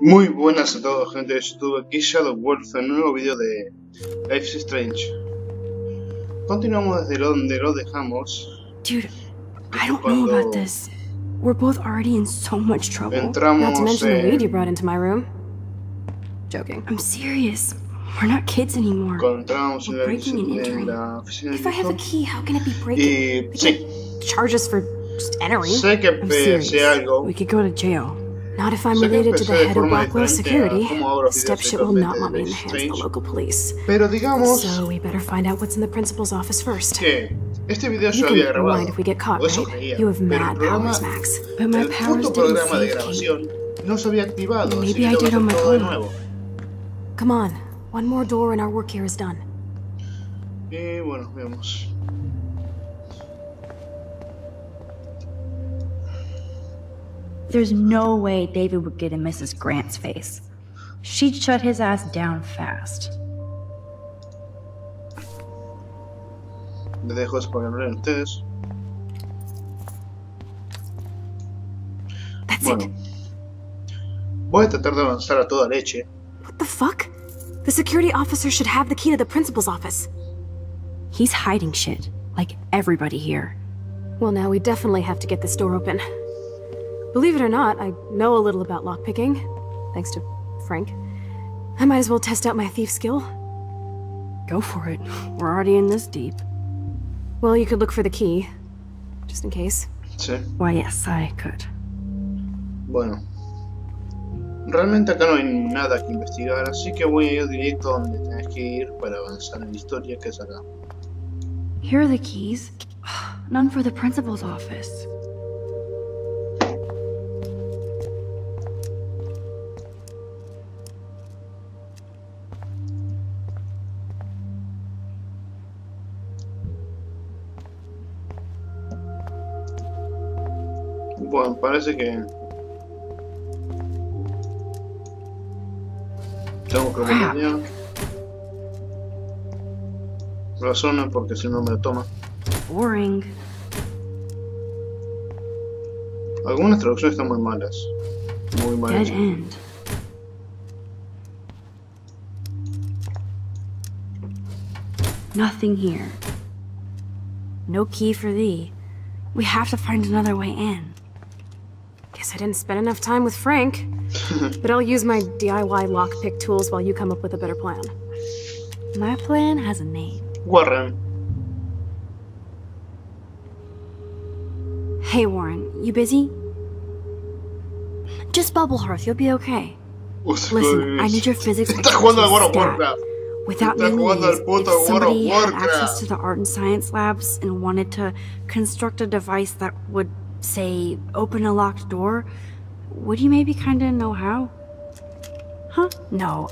Muy buenas a todos gente de YouTube, aquí Shadow Wolf en un nuevo vídeo de Life is Strange. Continuamos desde donde lo dejamos. Dude, I don't know about this. We're both already in so much trouble. Entramos Not to mention the en- weed you brought into my room. Joking. I'm serious. We're not kids anymore. Encontramos en la, Breaking and en entering. If I have a key, how can it be breaking? Y sí, can't charge us for just entering. sé I'm serious. empecé algo. We could go to jail. Not if I'm Sé related to the head of forma Blackwell Security. cómo Step shit will not want me in the hands of the local police. Pero digamos So we better find out what's in the principal's office first. que este video You yo había can grabado. rewind if we get caught, o eso right? creía. You have mad programa, powers, Max. But my powers didn't save Kate. no se había activado, Maybe I did on my own. nuevo. Come on. One more door and our work here is done. Y bueno, veamos. There's no way David would get in Mrs. Grant's face. She'd shut his ass down fast. Les dejo eso para que lo lean ustedes. That's Bueno. it. Voy a tratar de avanzar a toda leche. What the fuck? The security officer should have the key to the principal's office. He's hiding shit, like everybody here. Well, now we definitely have to get this door open. Believe it or not, I know a little about lockpicking, thanks to Frank. I might as well test out my thief skill. Go for it. We're already in this deep. Well, you could look for the key, just in case. Sí. Why, yes, I could. Bueno. Realmente acá no hay nada que investigar, así que voy a ir directo donde tenés que ir para avanzar en la historia, que es acá. Here are the keys. None for the principal's office. Bueno, parece que... Tengo que Crap. volver Razona porque si no me lo toma. Boring. Algunas traducciones están muy malas. Muy mal Dead end. Nothing here. No key for thee. We have to find another way in. Guess I didn't spend enough time with Frank. but I'll use my DIY lockpick tools while you come up with a better plan. My plan has a name. Warren. Hey, Warren, you busy? Just bubble hearth, you'll be okay. Listen, I need your physics Está jugando al World of expertise Without Está knowing jugando al these, puto if somebody had access to the art and science labs and wanted to construct a device that would, say, open a locked door, would you maybe kinda know how? Huh? No,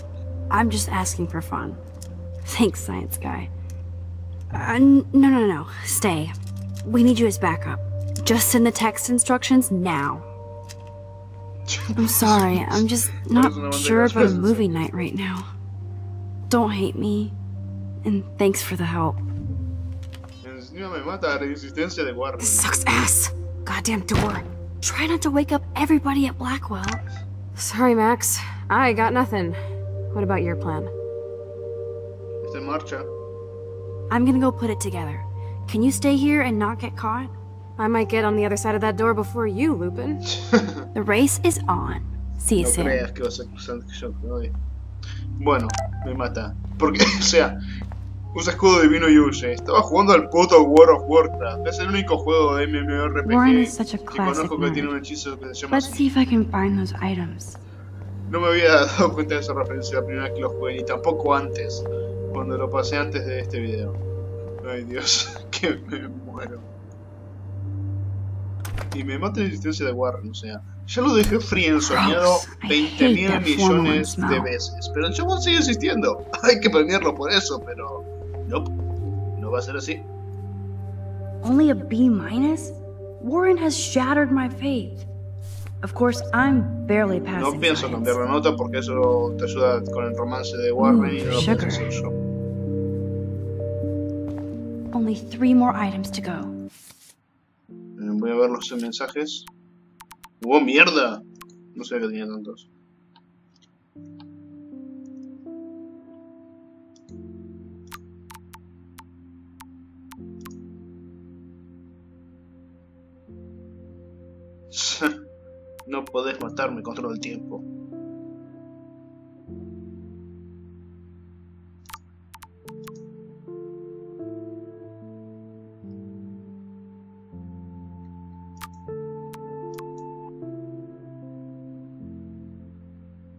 I'm just asking for fun. Thanks, science guy. Uh, no, no, no, stay. We need you as backup. Just send the text instructions now. I'm sorry, I'm just not sure about a movie night right now. Don't hate me. And thanks for the help. Encima me mata la resistencia de Warren. This sucks ass. Goddamn door. Try not to wake up everybody at Blackwell. Sorry, Max. I got nothing. What about your plan? It's en marcha. I'm gonna go put it together. Can you stay here and not get caught? I might get on the other side of that door before you, Lupin. The race is on. See you No soon. creas que vas a acusar que yo hoy. Bueno, me mata. Porque, o sea, usa escudo divino y huye. Estaba jugando al puto World of Warcraft. Es el único juego de MMORPG que conozco que tiene un hechizo que se llama Let's así. see if I can find those items. No me había dado cuenta de esa referencia la primera vez que lo jugué, ni tampoco antes, cuando lo pasé antes de este video. Ay Dios, que me muero. Y me mata la existencia de Warren, o sea, ya lo dejé frienzoneado Gross. I 20 hate mil millones de veces, pero el chabón sigue existiendo. Hay que premiarlo por eso, pero. Nope, no va a ser así. Only a B minus? Warren has shattered my faith. Of course, I'm barely passing. No pienso science. cambiar la nota porque eso te ayuda con el romance de Warren y no lo pienso sugar. hacer yo. Only three more items to go. Eh, Voy a ver los mensajes. ¡Oh, mierda! No sé que tenía tantos. No podés matarme, control el tiempo.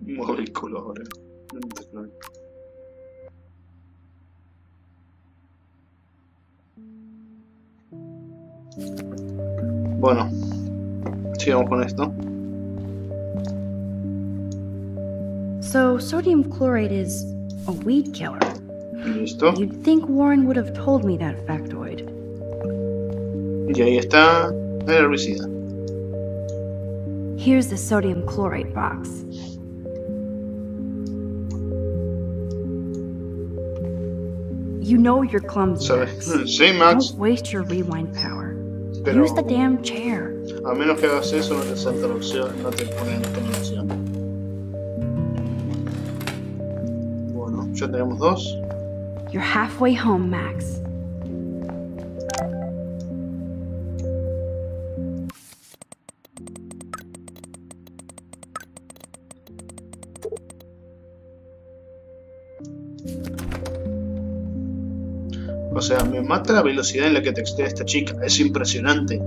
Mueve el ahora. Bueno, sigamos con esto. So, sodium chloride is a weed killer. Listo. You'd think Warren would have told me that factoid. Y ahí está el herbicida. Here's the sodium chloride box. You know you're clumsy. Max. Sí, Max. Don't waste your rewind power. Pero Use the damn chair. A menos que hagas eso, no te salta la opción, no te ponen otra opción. Bueno, ya tenemos dos. You're halfway home, Max. O sea, me mata la velocidad en la que textea esta chica. Es impresionante.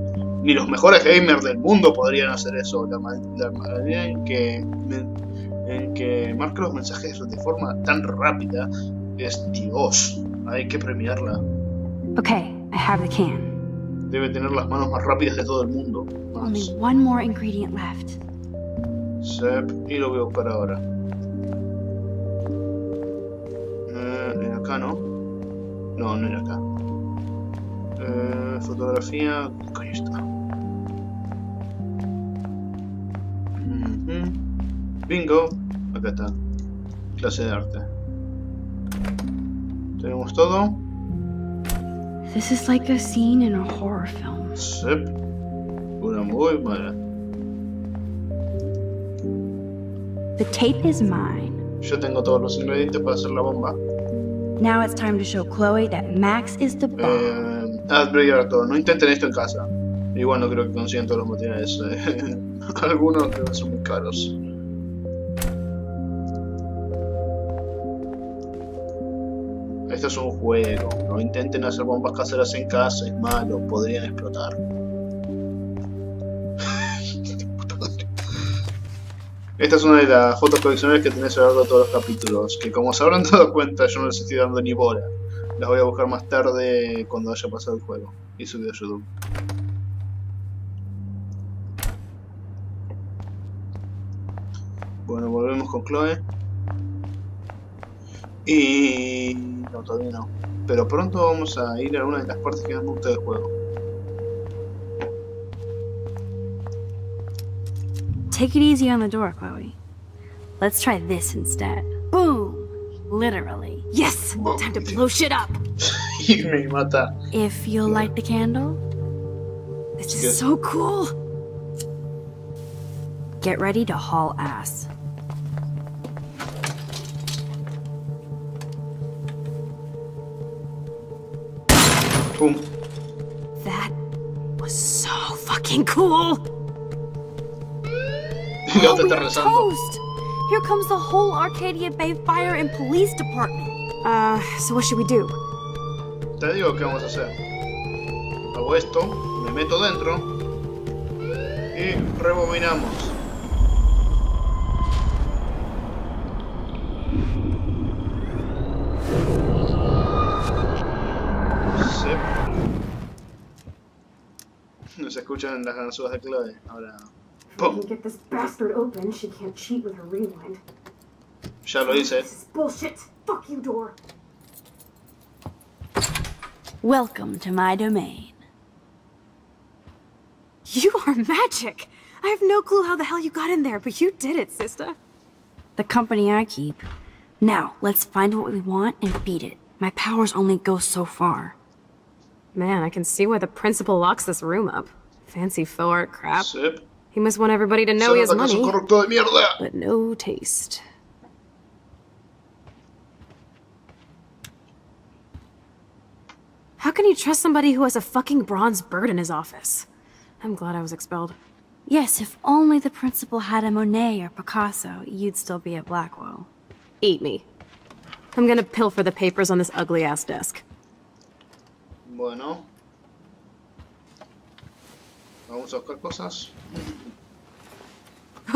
Ni los mejores gamers del mundo podrían hacer eso. La, ma- la manera en que, en que marca los mensajes de forma tan rápida es Dios. Hay que premiarla. Okay, I have the can. Debe tener las manos más rápidas de todo el mundo. Only one more ingredient left. Sep, y lo voy a buscar ahora. Eh, ¿Era acá, no? No, no era acá. Eh, fotografía. ¿Qué coño está? Bingo. Acá está. Clase de arte. Tenemos todo. This is like a scene in a horror film. Sep. Una muy mala. The tape is mine. Yo tengo todos los ingredientes para hacer la bomba. Now it's time to show Chloe that Max is the bomb. Eh, Adbreyer todo. No intenten esto en casa. Igual no creo que consigan todos los materiales. eh. Algunos que son muy caros. Esto es un juego. No intenten hacer bombas caseras en casa. Es malo. Podrían explotar. Esta es una de las fotos coleccionables que tenés a lo largo de todos los capítulos. Que como se habrán dado cuenta, yo no les estoy dando ni bola. Las voy a buscar más tarde cuando haya pasado el juego y subido a YouTube. Bueno, volvemos con Chloe. Y... No, todavía no. Pero pronto vamos a ir a una de las partes que más me gusta del juego. Take it easy on the door, Chloe. Let's try this instead. Boom! Literally. Yes! Time to blow shit up! me mata. If you'll light the candle, This is so cool! get ready to haul ass. Pum. That was so fucking cool! Y la otra we are toast! Here comes the whole Arcadia Bay Fire and Police Department. Uh, so what should we do? Te digo qué vamos a hacer. Hago esto, me meto dentro y rebobinamos. Sí. No se escuchan las ganzúas de Chloe. Ahora. ¡Pum! get this bastard open, she can't cheat with her rewind. Ya lo hice. This is bullshit! Fuck you, door! Welcome to my domain. You are magic! I have no clue how the hell you got in there, but you did it, sister. The company I keep. Now, let's find what we want and beat it. My powers only go so far. Man, I can see why the principal locks this room up. Fancy faux art crap. Sí. He must want everybody to know Se he has nota que es un money, corrupto de mierda. but no taste. How can you trust somebody who has a fucking bronze bird in his office? I'm glad I was expelled. Yes, if only the principal had a Monet or Picasso, you'd still be at Blackwell. Eat me. I'm gonna pilfer the papers on this ugly ass desk. Bueno. Vamos a buscar cosas.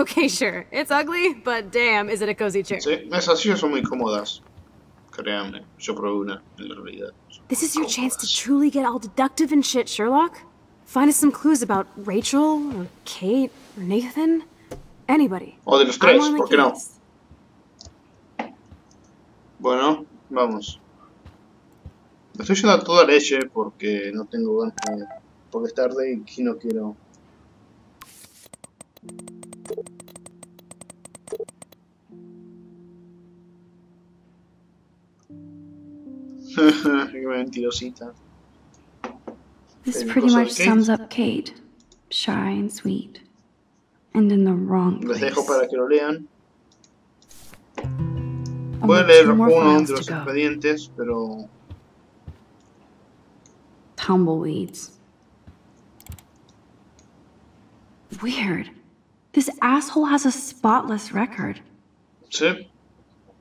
Okay, sure. It's ugly, but damn, is it a cozy chair. Sí, esas sillas son muy cómodas. Créanme, yo probé una en la realidad. This is your chance to truly get all deductive and shit, Sherlock. Find us some clues about Rachel, or Kate, or Nathan. Anybody. O de los tres, ¿por qué no? Bueno, vamos. Me estoy yendo a toda leche porque no tengo ganas. Porque es tarde y no quiero... Qué mentirosita. This Any pretty much sums up Kate. Shy and sweet. And in the wrong Les place. dejo para que lo lean. Only leer uno de los expedientes, pero Tumbleweeds. Weird. This asshole has a spotless record. sí.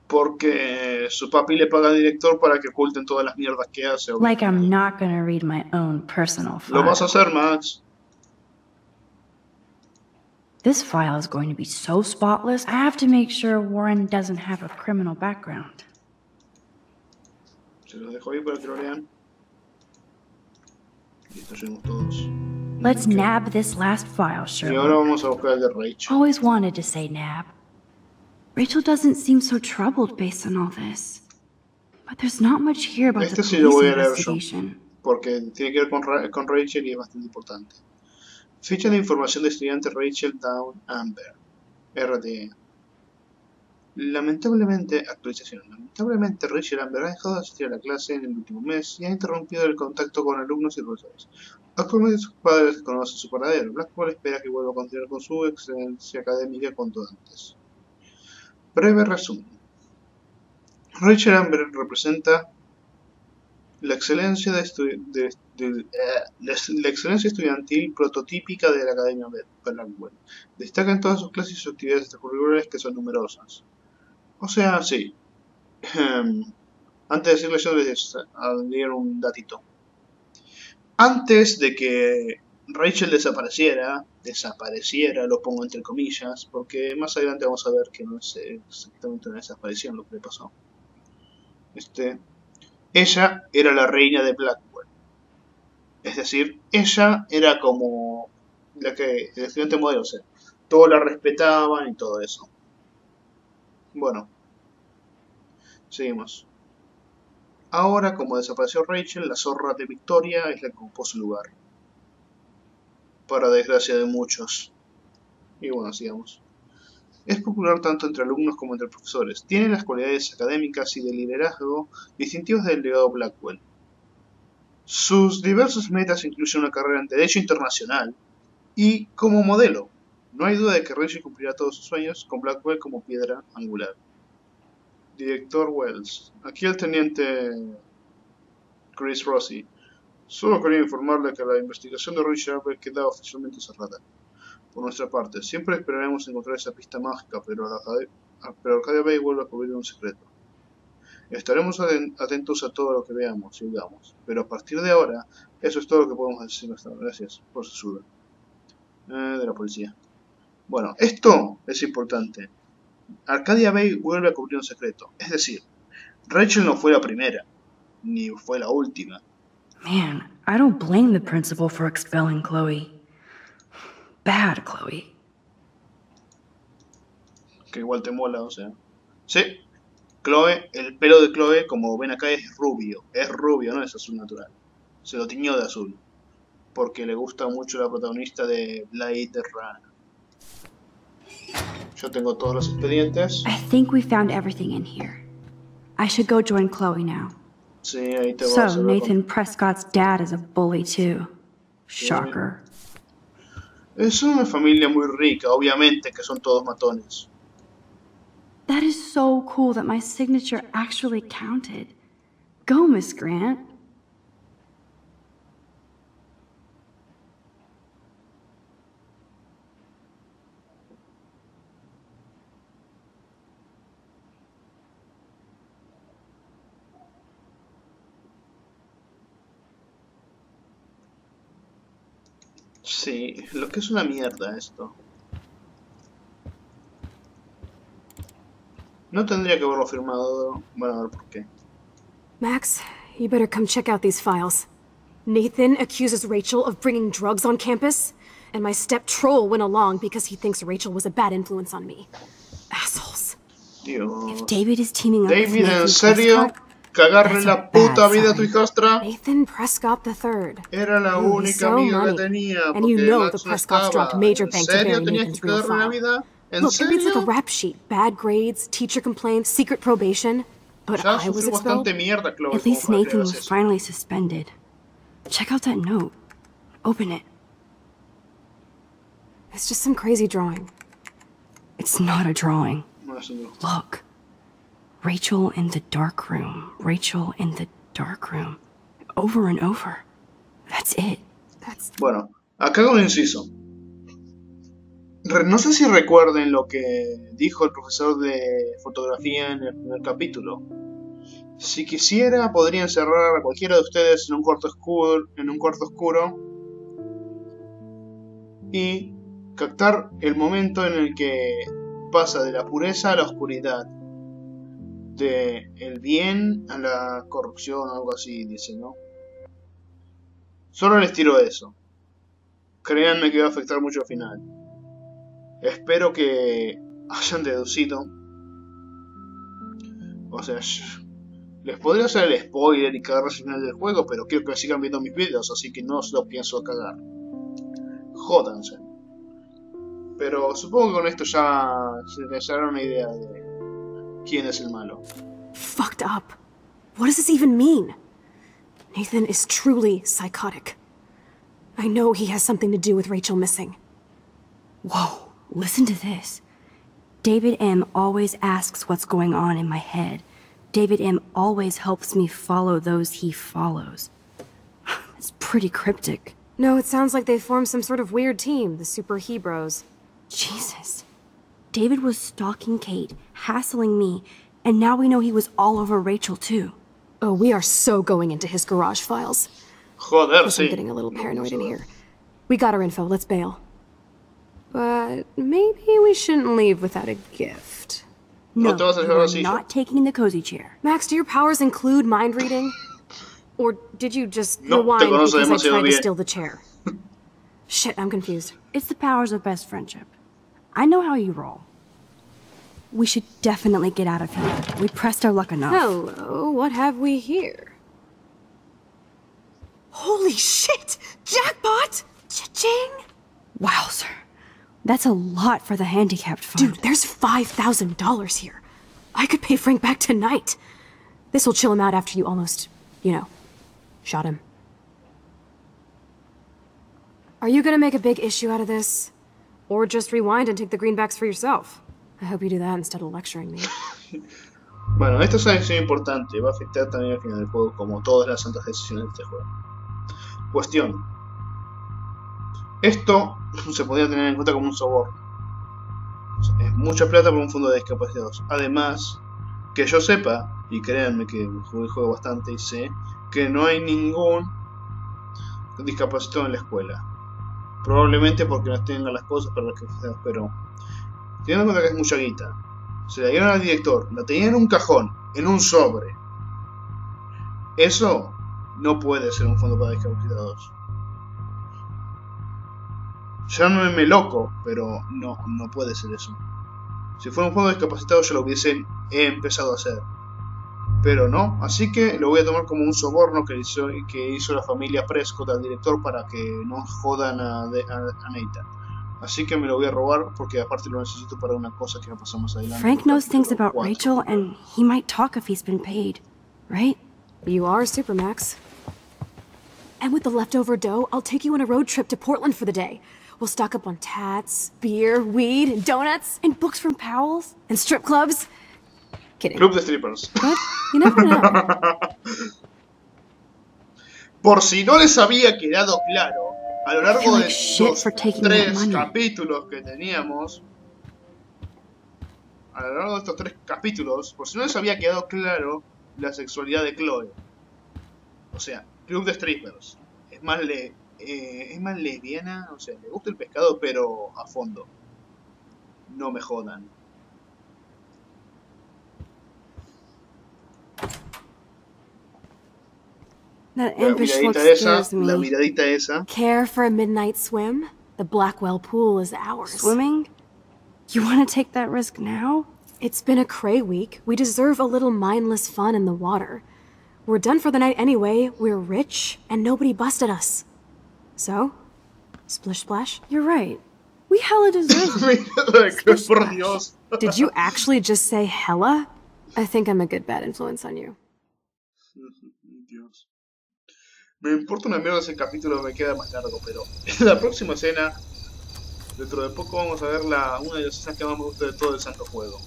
Porque eh, su papi le paga al director para que oculten todas las mierdas que hace. Like I'm not gonna read my own personal file. Lo vas a hacer, Max. This file is going to be so spotless, I have to make sure Warren doesn't have a criminal background. Se los dejo ahí para que lo lean. Listo, llegamos todos. Let's nab this last file, Y ahora Sherlock. vamos a buscar el de Rachel. Always wanted to say nab. Rachel doesn't seem so troubled based on all this. But there's not much here about the Este sí lo voy a leer yo. investigation. Porque tiene que ver con, Ra- con Rachel y es bastante importante. Ficha de información de estudiante Rachel Down Amber. RTE. Lamentablemente, actualización. Lamentablemente, Rachel Amber ha dejado de asistir a la clase en el último mes y ha interrumpido el contacto con alumnos y profesores. Actualmente sus padres conocen su paradero. Blackwell espera que vuelva a continuar con su excelencia académica cuanto antes. Breve resumen. Rachel Amber representa la excelencia, eh, estudiantil prototípica de la Academia Blackwell. Destaca en todas sus clases y sus actividades extracurriculares que son numerosas. O sea, sí. Antes de decirle yo les añadir un datito. Antes de que Rachel desapareciera, desapareciera, lo pongo entre comillas, porque más adelante vamos a ver que no es exactamente una desaparición lo que le pasó. Este, ella era la reina de Blackwell. Es decir, ella era como la que el estudiante modelo, o sea, todos la respetaban y todo eso. Bueno, seguimos. Ahora, como desapareció Rachel, la zorra de Victoria es la que ocupó su lugar. Para desgracia de muchos. Y bueno, sigamos. Es popular tanto entre alumnos como entre profesores. Tiene las cualidades académicas y de liderazgo distintivas del legado Blackwell. Sus diversas metas incluyen una carrera en Derecho Internacional y como modelo. No hay duda de que Rachel cumplirá todos sus sueños con Blackwell como piedra angular. Director Wells. Aquí el teniente Chris Rossi. Solo quería informarle que la investigación de Richard Amber queda oficialmente cerrada. Por nuestra parte, siempre esperaremos encontrar esa pista mágica, pero, la pero Arcadia Bay vuelve a cubrir un secreto. Estaremos aten- atentos a todo lo que veamos y oigamos, pero a partir de ahora, eso es todo lo que podemos decir. Gracias por su ayuda. Eh, de la policía. Bueno, esto es importante. Arcadia Bay vuelve a cubrir un secreto. Es decir, Rachel no fue la primera, ni fue la última. Man, I don't blame the principal for expelling Chloe. Bad Chloe. que igual te mola, o sea. Sí, Chloe, el pelo de Chloe, como ven acá, es rubio. Es rubio, no es azul natural. Se lo tiñó de azul. Porque le gusta mucho la protagonista de Blade Runner. Yo tengo todos los expedientes. I think we found everything in here. I should go join Chloe now. Sí, ahí te a So, ver Nathan Prescott's dad is a bully too. Shocker. Es una familia muy rica, obviamente que son todos matones. That is so cool that my signature actually counted. Go, Miss Grant. Sí, lo que es una mierda esto. No tendría que haberlo firmado. Bueno, a ver por qué. Max, you better come check out these files. Nathan accuses Rachel of bringing drugs on campus, and my step troll went along because he thinks Rachel was a bad influence on me. Assholes. Dios. David is teaming up with David, ¿en Nathan serio? Prescott cagarle. Nathan Prescott the third. Era la única. And you know the Prescotts dropped major bank Look, it's like a rap sheet. Bad grades, teacher complaints, secret probation. But I was expelled. At least Nathan was finally suspended. Check out that note. Open it. It's just some crazy drawing. It's not a drawing. Look. Rachel in the dark room. Rachel in the dark room. Over and over. That's it. That's Bueno, acá hago un inciso. No sé si recuerden lo que dijo el profesor de fotografía en el primer capítulo. Si quisiera, podría encerrar a cualquiera de ustedes en un cuarto oscuro, en un cuarto oscuro y captar el momento en el que pasa de la pureza a la oscuridad, de el bien a la corrupción, algo así, dice, ¿no? Solo les tiro eso. Créanme que va a afectar mucho al final. Espero que hayan deducido. O sea, les podría hacer el spoiler y cagar al final del juego, pero quiero que sigan viendo mis videos, así que no os lo pienso cagar. Jódanse. Pero supongo que con esto ya se les hará una idea de quién es el malo. fucked up. What does this even mean? Nathan is truly psychotic. I know he has something to do with Rachel missing. Whoa, listen to this. David M. always asks what's going on in my head. David M. always helps me follow those he follows. It's pretty cryptic. No, it sounds like they formed some sort of weird team, the Super Hebrews. Jesus. David was stalking Kate, hassling me, and now we know he was all over Rachel too. Oh, we are so going into his garage files. Joder, Guess I'm sí. getting a little paranoid in here. We got our info, let's bail. But maybe we shouldn't leave without a gift. No, te vas a you llevar are not taking the cozy chair. Max, do your powers include mind reading? Or did you just No, rewind because I demasiado tried to steal the chair? Shit, I'm confused. It's the powers of best friendship. I know how you roll. We should definitely get out of here. We pressed our luck enough. Hello, what have we here? Holy shit! Jackpot! Cha-ching! Wow, sir. That's a lot for the handicapped fund. Dude, there's $5,000 here. I could pay Frank back tonight. This will chill him out after you almost, you know, shot him. Are you gonna make a big issue out of this? Or just rewind and take the greenbacks for yourself? I hope you do that instead of lecturing me. Bueno, esto es una decisión importante, va a afectar también al final del juego, como todas las santas decisiones de este juego. Cuestión. Esto se podría tener en cuenta como un soborno. Es mucha plata por un fondo de discapacitados. Además, que yo sepa, y créanme que jugué juego bastante y sé, que no hay ningún discapacitado en la escuela. Probablemente porque no tengan las cosas para las que pero teniendo en cuenta que es mucha guita, se la dieron al director, la tenían en un cajón, en un sobre. Eso no puede ser un fondo para discapacitados. Llámeme loco, pero no, no puede ser eso. Si fuera un fondo de discapacitados ya lo hubiesen empezado a hacer. Pero no, así que lo voy a tomar como un soborno que hizo, que hizo la familia Prescott al director para que no jodan a, a. Así que me lo voy a robar porque aparte lo necesito para una cosa que va a pasar más adelante. Frank knows things about cuatro. Rachel, and he might talk if he's been paid. Right? You are Supermax. And with the leftover dough, I'll take you on a road trip to Portland for the day. We'll stock up on tats, beer, weed, and donuts, And books from Powell's? and strip clubs. Kidding. Club de strippers. But you never know. Por si no les había quedado claro, a lo largo de los tres capítulos que teníamos, a lo largo de estos tres capítulos, por si no les había quedado claro la sexualidad de Chloe. O sea, club de strippers. Es más, le, eh, es más lesbiana, o sea, le gusta el pescado, pero a fondo. No me jodan. That La look miradita esa, scares me. la miradita esa. Care for a midnight swim? The Blackwell pool is ours. Swimming? You want to take that risk now? It's been a cray week. We deserve a little mindless fun in the water. We're done for the night anyway. We're rich, and nobody busted us. So, splish splash. You're right. We hella deserve it. Mirada de Chloe, por Dios. Did you actually just say hella? I think I'm a good bad influence on you. Me importa una mierda ese capítulo, me queda más largo, pero en la próxima escena, dentro de poco vamos a ver la, una de las escenas que más me gusta de todo el santo juego.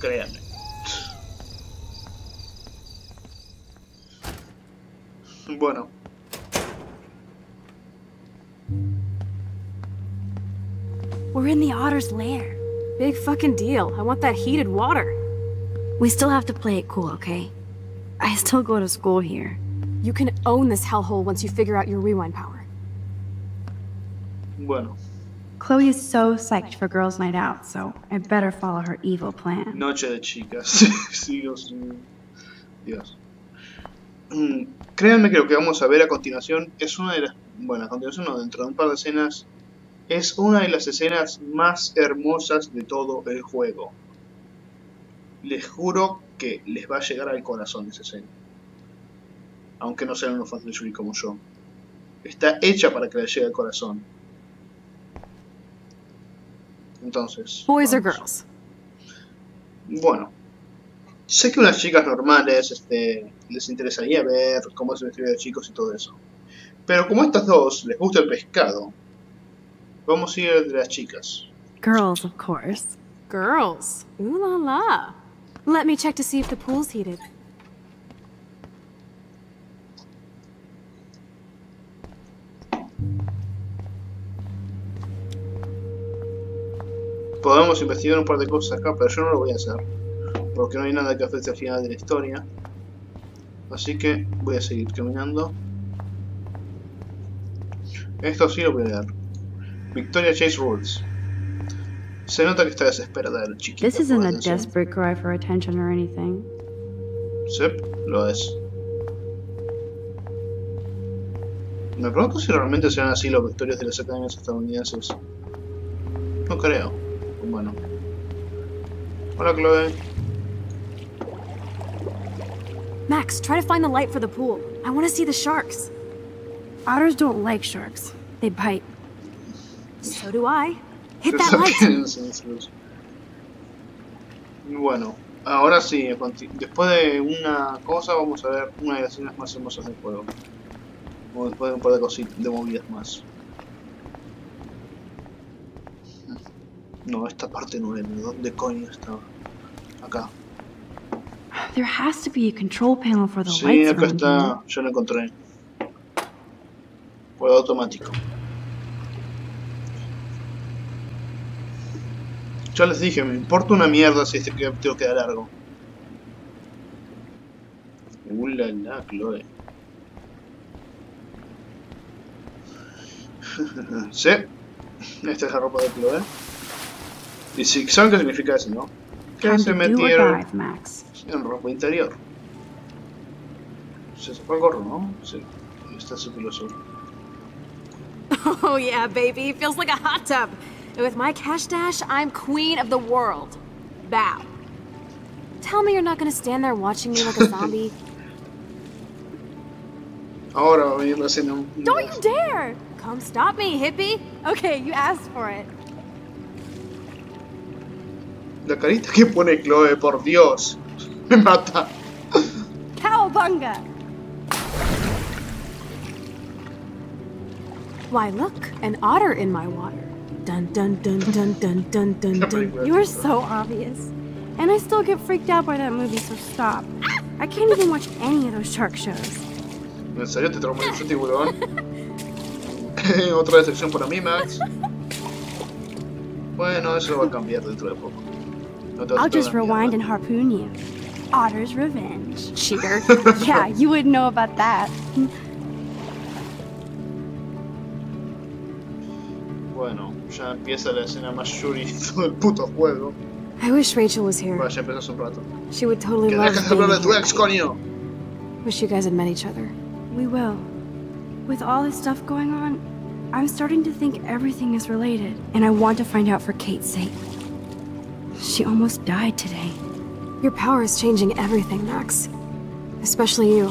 Créanme. Bueno, We're in the otter's lair. Big fucking deal. I want that heated water. We still have to play it cool, okay? I still go to school here. You can own this hellhole once you figure out your rewind power. bueno. Chloe is so psyched for girls' night out, so I better follow her evil plan. Noche de chicas. Sí, Dios mío. Dios. Mm, Créanme que lo que vamos a ver a continuación es una de las. Bueno, a continuación no, dentro de un par de escenas. Es una de las escenas más hermosas de todo el juego. Les juro que les va a llegar al corazón esa escena. Aunque no sean unos fans de Yuri como yo. Está hecha para que les llegue al corazón. Entonces. Boys or girls? Bueno, sé que unas chicas normales este, les interesaría ver cómo es el vestido de chicos y todo eso. Pero como a estas dos les gusta el pescado, vamos a ir de las chicas. Girls, of course. Girls. Ooh la la. Let me check to see if the pool's heated. Podemos investigar un par de cosas acá, pero yo no lo voy a hacer. Porque no hay nada que afecte al final de la historia. Así que voy a seguir caminando. Esto sí lo voy a leer. Victoria Chase Rules. Se nota que está desesperada la chiquita. This isn't a atención. desperate cry for attention or anything. Sí, lo es. Me pregunto si realmente serán así los victorios de las academias estadounidenses. No creo. Bueno. Hola, Chloe. Max, try to find the light for the pool. I want to see the sharks. Otters don't like sharks. They bite. So do I. Hit that light. Bueno, ahora sí, después de una cosa vamos a ver una de las escenas más hermosas del juego. O después de un par de cositas, de movidas más. No, esta parte no era. ¿Dónde coño estaba? Acá. There has to be a control panel for the Sí, acá está. Yo lo encontré. Juego automático. Ya les dije, me importa una mierda si este capítulo queda largo. Uh, la, Chloe. sí, esta es la ropa de Chloe. Y si saben qué significa eso, ¿no? Que se metieron en ropa interior. Se sacó el gorro, ¿no? Sí, está súper azul. Oh yeah, baby. Feels like a hot tub. And with my cash dash, I'm queen of the world. Bow. Tell me you're not gonna stand there watching me like a zombie. Ahora va a venir la escena. Don't you dare! Come stop me, hippie. Okay, you asked for it. La carita que pone Chloe, por Dios. Me mata. Cowabunga! Why, look, an otter in my water. Dun dun dun dun dun dun dun dun. You're so obvious. And I still get freaked out by that movie, so stop. I can't even watch any of those shark shows. ¿En serio te traumatiza el tiburón? Otra decepción para mí, Max. Bueno, eso va a cambiar dentro de poco. No te vas a I'll just rewind mierda. and harpoon you. Otter's revenge. Cheater. yeah, you wouldn't know about that. Bueno, ya empieza la escena más Yuri de todo el puto juego. I wish Rachel was here. Bueno, ya empezó hace un rato. She would totally Que love dejes de hablar de tu ex, coño. Wish you guys had met each other. We will. With all this stuff going on, I'm starting to think everything is related, and I want to find out for Kate's sake. She almost died today. Your power is changing everything, Max. Especially you.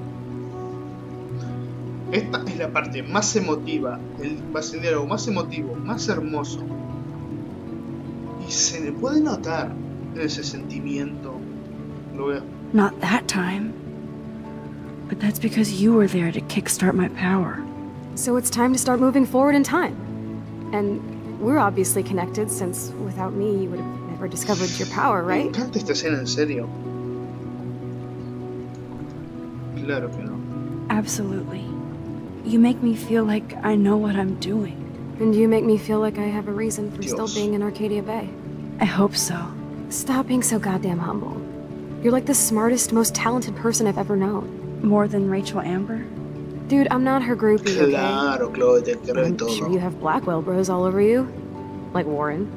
Esta es la parte más emotiva, el, diálogo más emotivo, más hermoso. Y se le puede notar ese sentimiento. Lo veo. Not that time. But that's because you were there to kickstart my power. So it's time to start moving forward in time. And we're obviously connected since without me you would have never discovered your power, Me right? encanta esta escena en serio. Claro que no. Absolutely. You make me feel like I know what I'm doing. And you make me feel like I have a reason for still being in Arcadia Bay. I hope so. Stop being so goddamn humble. You're like the smartest, most talented person I've ever known. More than Rachel Amber? Dude, I'm not her groupie, okay? Claro, Chloe, te creo I'm sure you have Blackwell bros all over you. Like Warren.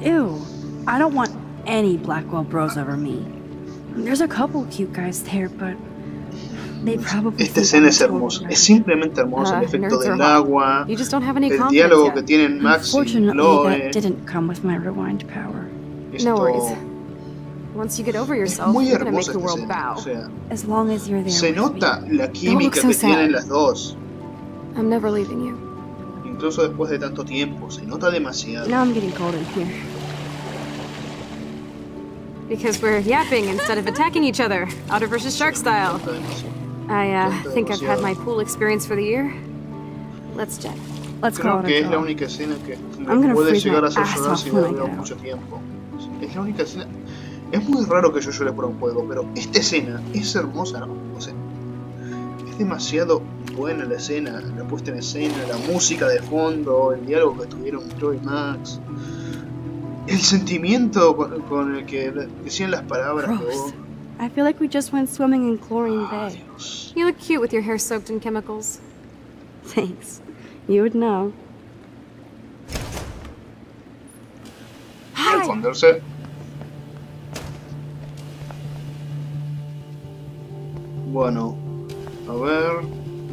Ew. I don't want any Blackwell bros over me. There's a couple cute guys there, but they probably Esta think escena es hermosa. Es simplemente hermosa. Ah, El efecto nerds are del agua, You just don't have any el diálogo que tienen Max y Chloe. that didn't come with my rewind power. Esto No worries. Once you get over es yourself, muy you're gonna make hermosa the esta world escena. bow. O sea, As long as you're there se nota la química que tienen las dos. I'm never leaving you. Incluso después de tanto tiempo. Se nota demasiado. Now I'm getting cold in here. Because we're yapping instead of attacking each other. Otter versus shark style. I uh, think I've had my pool experience for the year. Let's jet. Let's Creo que es la única escena que me puede llegar a hacer llorar si veo mucho tiempo. Es la única escena. Es muy raro que yo llore por un juego, pero esta escena es hermosa, ¿no? O sea, es demasiado buena la escena, la puesta en escena, la música de fondo, el diálogo que tuvieron Chloe y Max, el sentimiento con, con el que decían las palabras que vos. I feel like we just went swimming in Chlorine Bay. You look cute with your hair soaked in chemicals. Thanks. You would know. Quiero esconderse. Eh? Bueno, a ver.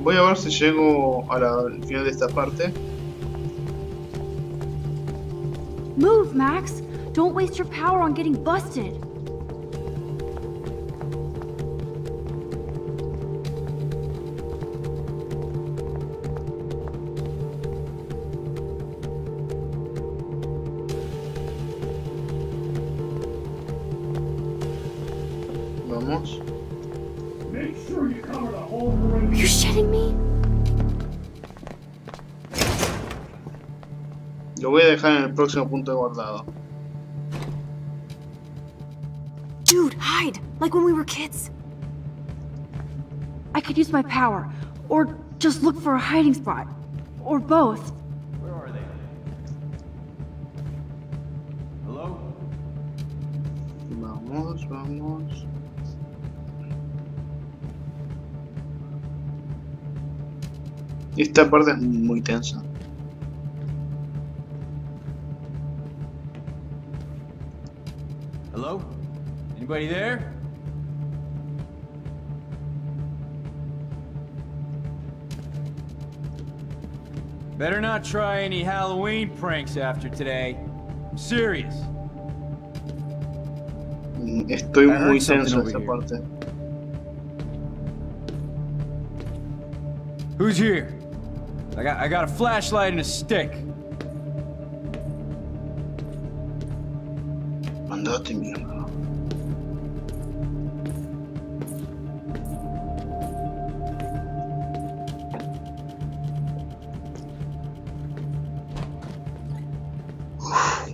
Voy a ver si llego a la- al final de esta parte. Move, Max! Don't waste your power on getting busted! Próximo punto de guardado. Dude, hide! Like when we were kids. I could use my power, or just look for a hiding spot, or both. Where are they? Hello? Vamos, vamos. Esta parte es muy tensa. Hello? Anybody there? Better not try any Halloween pranks after today. I'm serious. Mm, Estoy muy tenso esta parte. Who's here? I got I got a flashlight and a stick. Uf.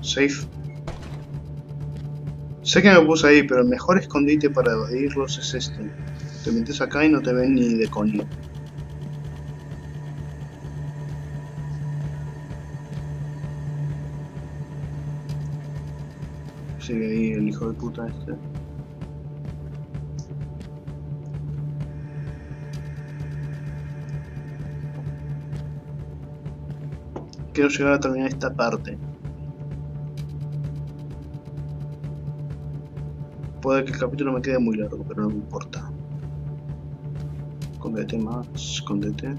Safe. Sé que me puse ahí, pero el mejor escondite para evadirlos es este. Te metes acá y no te ven ni de coño. Sigue ahí el hijo de puta este. Quiero llegar a terminar esta parte. Puede que el capítulo me quede muy largo, pero no me importa. Escondete más, escondete.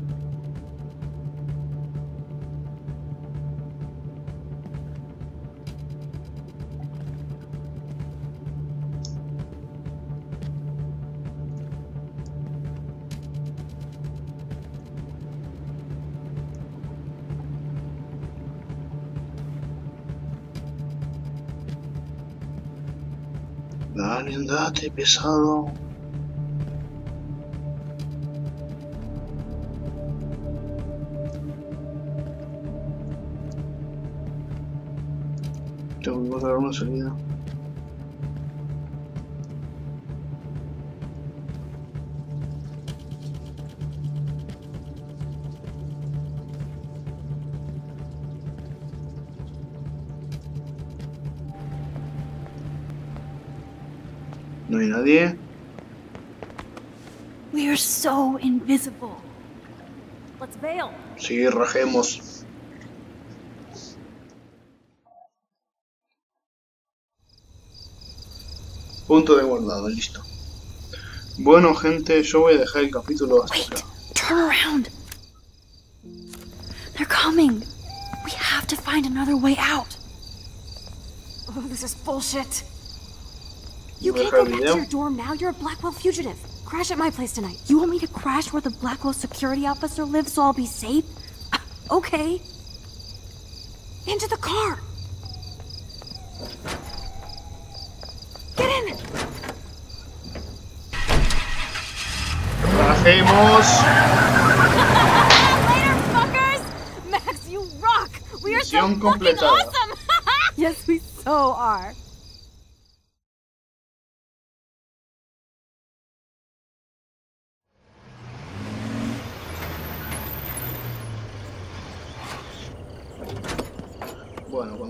Andate, pesado. Tengo que encontrar una salida. No hay nadie. We are so invisible. Let's bail. Sí, rajemos. Punto de guardado, listo. Bueno, gente, yo voy a dejar el capítulo hasta Wait, acá. turn around. They're coming. We have to find another way out. Oh, this is bullshit. You can't go back to your dorm now. You're a Blackwell fugitive. Crash at my place tonight. You want me to crash where the Blackwell security officer lives so I'll be safe? Okay. Into the car. Get in. Rajemos. Later, fuckers. Max, you rock. We are so fucking completada. awesome. Yes, we so are.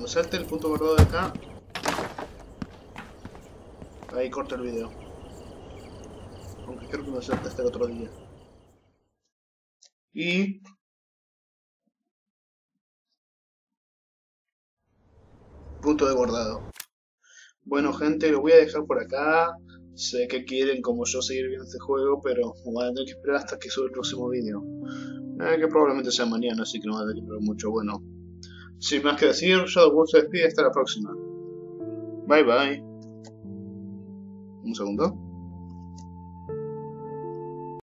Salte el punto guardado de acá, ahí corta el video. Aunque creo que no salte hasta el otro día. Y punto de guardado. Bueno, gente, lo voy a dejar por acá. Sé que quieren, como yo, seguir viendo este juego, pero van a tener que esperar hasta que suba el próximo video. Eh, que probablemente sea mañana, así que no van a tener que esperar mucho. Bueno, sin más que decir, Shadowworld se despide hasta la próxima. Bye bye. Un segundo.